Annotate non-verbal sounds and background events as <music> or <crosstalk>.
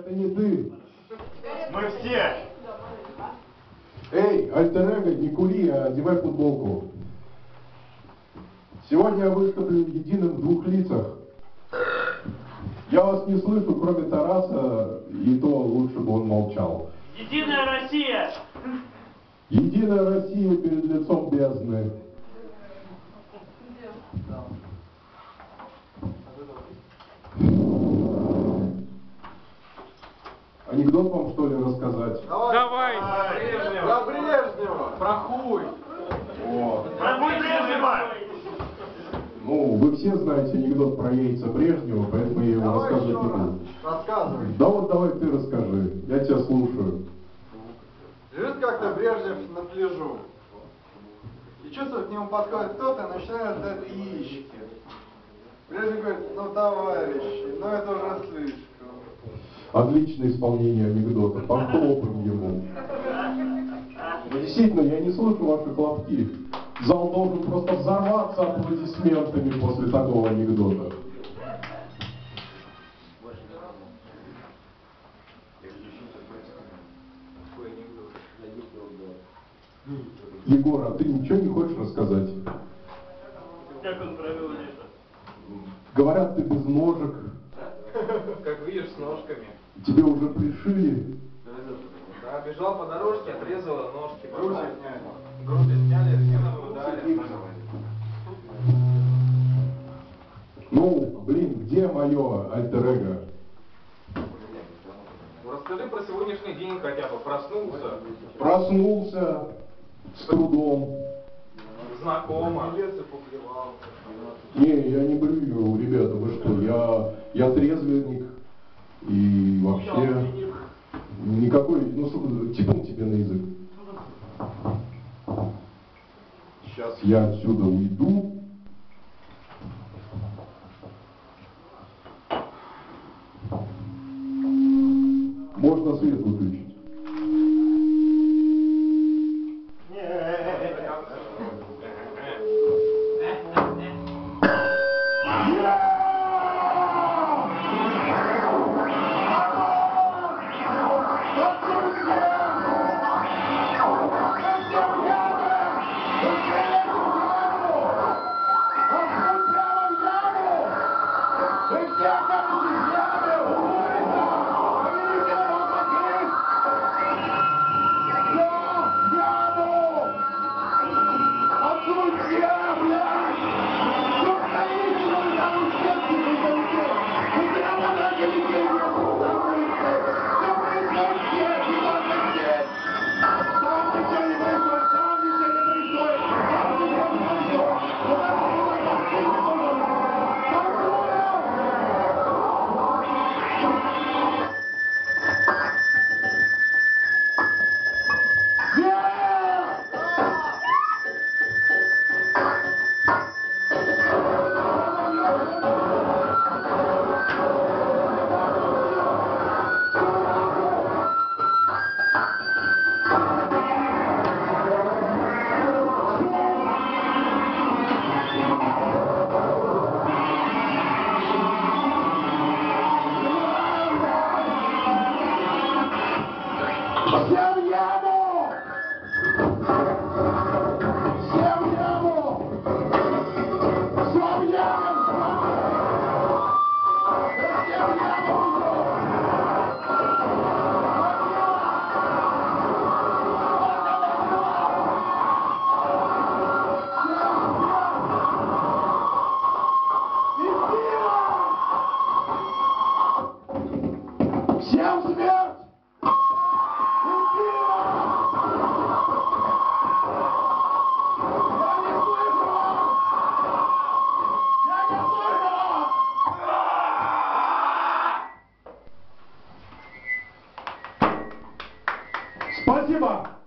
Это не ты. Мы все. Эй, альтер не кури, а одевай футболку. Сегодня я выступлю единым в двух лицах. Я вас не слышу, кроме Тараса, и то лучше бы он молчал. Единая Россия! Единая Россия перед лицом бездны. Анекдот вам что ли рассказать? Давай! Про Брежнева. Про хуй. О, Про Брежнева. ну, вы все знаете анекдот про яйца Брежнева, поэтому я его Давай рассказывать еще не буду. Рассказывай. Да вот давай ты расскажи, я тебя слушаю. Лежит как-то Брежнев на пляжу. И чувствует, к нему подходит кто-то и начинает дать яички. Брежнев говорит, ну товарищи, ну это уже слишком. Отличное исполнение анекдота, похлопаем ему. Но действительно, я не слышу ваши хлопки. Зал должен просто взорваться аплодисментами после такого анекдота. Егор, а ты ничего не хочешь рассказать? Как он провел лето? Говорят, ты без ножек, <laughs> Как видишь, с ножками. тебе уже пришили. Да, бежал по дорожке, отрезала ножки. Грудь потом сняли. Груди сняли, резиновую дали. Ну, блин, где мое альтер-эго? Ну, Расскажи про сегодняшний день хотя бы. Проснулся. Проснулся с трудом. Знакомо. Не, я не блюю, ребята, вы что, я, я трезвенник. И вообще никакой, ну типун тебе на язык. Сейчас я отсюда уйду. Можно свет выключить. Thank you. Você ama Спасибо!